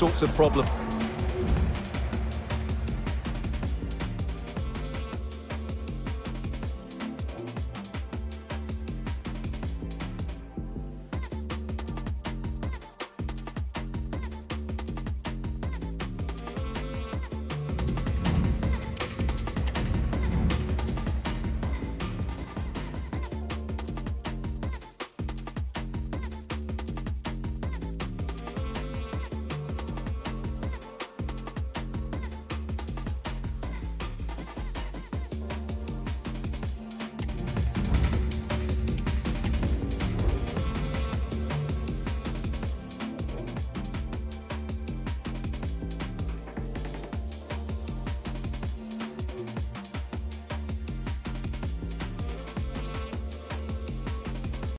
sorts of problems.